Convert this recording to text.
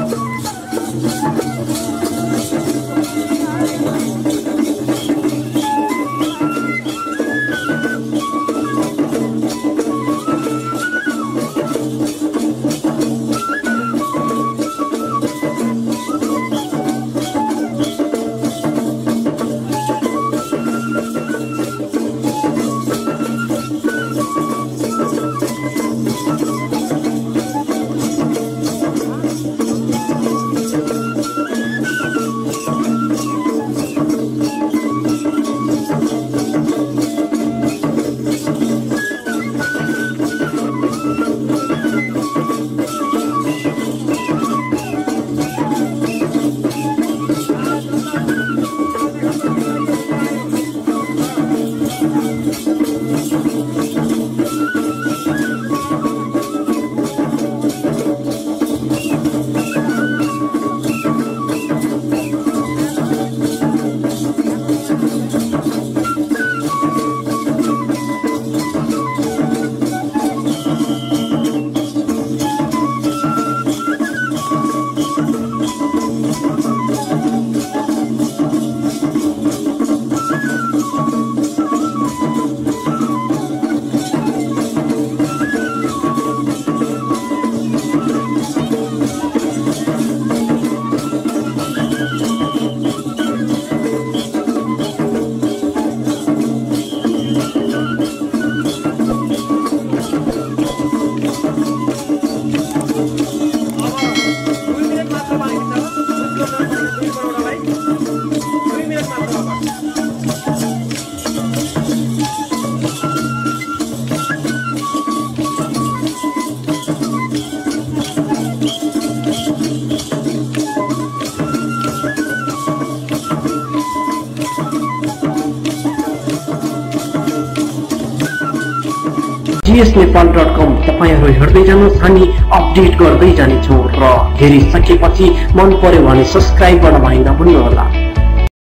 ハハハハ! BS Nepal dot कम तपाईँहरू हेर्दै जानुहोस् हामी अपडेट गर्दै जानेछौँ र हेरिसकेपछि मन पर्यो भने सब्सक्राइब गर्न भइ नभुल्नुहोला